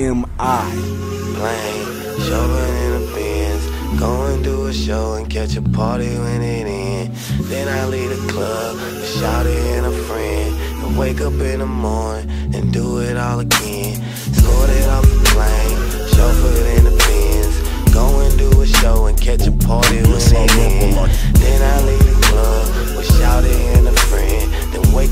A-M-I. Plane, shoving in the Benz. Go and do a show and catch a party when it ends. Then I leave the club, shout it and a friend. And wake up in the morning and do it all again. Escorted off the plane, chauffeured in the Benz. Go and do a show and catch a party when it ends. Then I leave the club shout it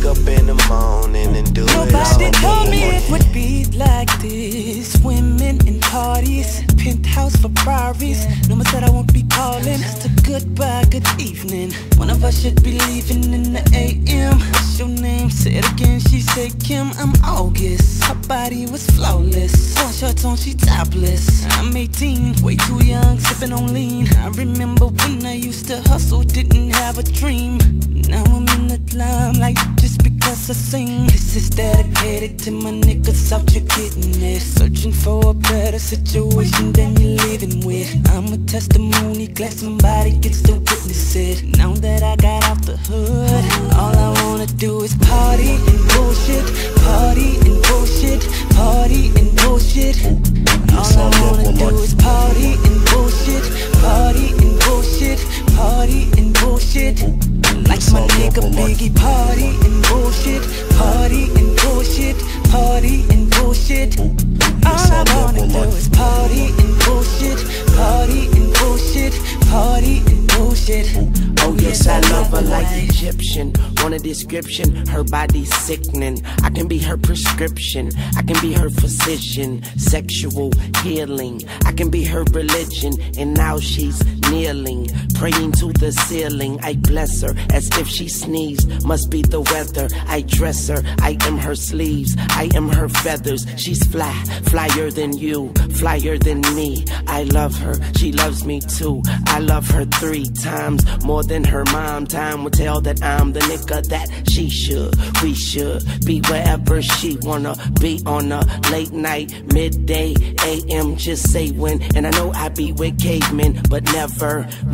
up in the morning and do it all Nobody told me it would be like this. Women and parties, penthouse for Ferraris. No one said I won't be calling. Just a goodbye, good evening. One of us should be leaving in the AM. What's your name? Say it again. She said Kim. I'm August. Her body was flawless. One shirts on, she topless. I'm 18, way too young, sipping on lean. I remember when I used to hustle, didn't have a dream. Now I'm in the limelight just because I sing. This is dedicated to my niggas out here getting it. Searching for a better situation than you're living with. I'm a testimony, glad somebody gets to witness it. Now that I got out the hood, all I wanna do is party and bullshit, nigga Biggie, party and bullshit, party and bullshit, party and bullshit. All I wanna do is party and bullshit, party and bullshit, party and bullshit. Oh yes, I love her like Egyptian. Want a description? Her body's sickening. I can be her prescription. I can be her physician. Sexual healing. I can be her religion. And now she's kneeling, praying to the ceiling. I bless her as if she sneezed. Must be the weather. I dress her. I am her sleeves. I am her feathers. She's fly, flyer than you, flyer than me. I love her. She loves me too. I love her three times more than her mom. Time will tell that I'm the nigga that she should. We should be wherever she wanna be on a late night, midday, AM. Just say when. And I know I be with cavemen, but never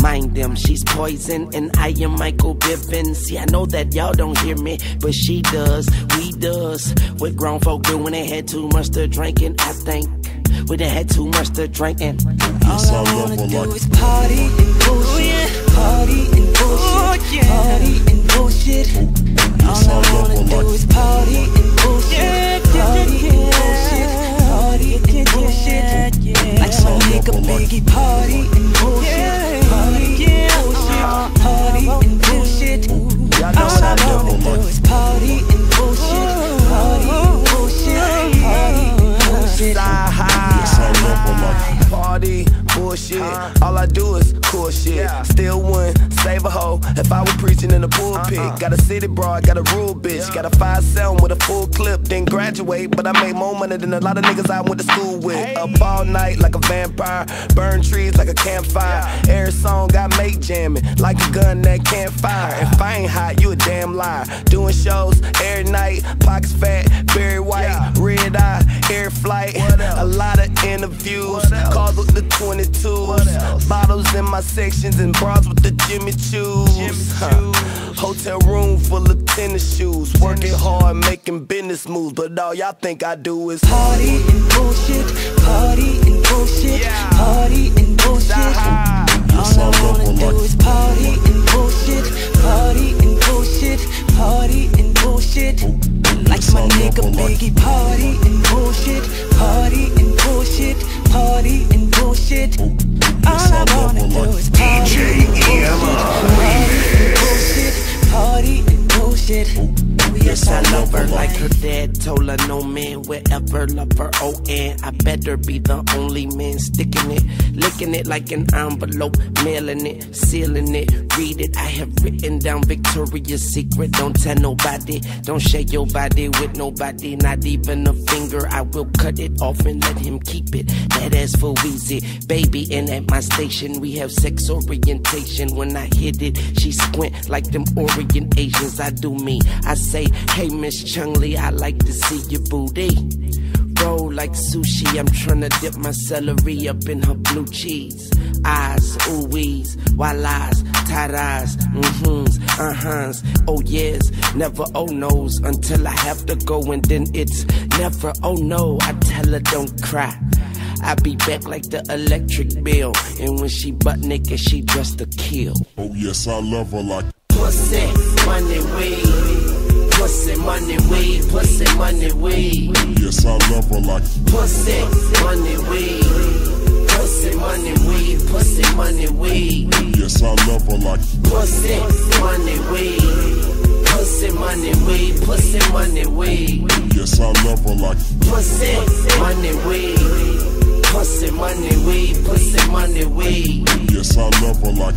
mind them. She's poison, and I am Michael Bivins. See, I know that y'all don't hear me, but she does. We does. What grown folk do when they had too much to drink, and I think. We done had too much to drink and All I wanna do is party and bullshit, party and bullshit, party and bullshit. All I wanna do is party and bullshit, party and bullshit, shit. Still wouldn't save a hoe if I was preaching in the pulpit. Uh-huh. Got a city broad, got a rule bitch. Got a five seven with a full clip. Didn't graduate, but I made more money than a lot of niggas I went to school with. Up all night like a vampire. Burn trees like a campfire. Every song got make jamming like a gun that can't fire. If I ain't hot, you a damn liar. Doing shows every night. Pockets fat, very white, red eye, air flight. A lot of interviews, calls with the 22s. Bottles in my sections and bras with the Jimmy Choos. Huh. Hotel room full of tennis shoes. Working hard, making business moves. But all y'all think I do is Party and bullshit, party and bullshit, party and bullshit. All I wanna do is party and bullshit, party and bullshit, party and bullshit. Like my nigga Biggie, party and bullshit, party and bullshit, party and bullshit. All I wanna do is party and bullshit, told her no man will ever love her. Oh, and I better be the only man sticking it, licking it like an envelope, mailing it, sealing it. Read it. I have written down Victoria's Secret. Don't tell nobody. Don't share your body with nobody, not even a finger. I will cut it off and let him keep it. That ass for Weezy, baby. And at my station, we have sex orientation. When I hit it, she squint like them Orient Asians. I do me. I say, hey, Miss Chung Lee, I like to see your booty. Roll like sushi, I'm tryna dip my celery up in her blue cheese. Eyes, ooh wees, while eyes, tadas, mm-hms, uh-huhs, oh yes, never oh no's until I have to go and then it's never oh no. I tell her don't cry. I be back like the electric bill, and when she butt naked, she dressed to kill. Oh yes, I love her like pussy, money, weed. Pussy, money, weed. Pussy, money, weed. Yes, I love her like pussy, money, weed. Pussy, money, weed. Pussy, money, weed. Yes, I love her like pussy, money, weed. Pussy, money, weed. Pussy, money, weed. Yes, I love her like pussy, money, weed. Pussy, money, weed. Pussy, money, weed. Yes, I love her like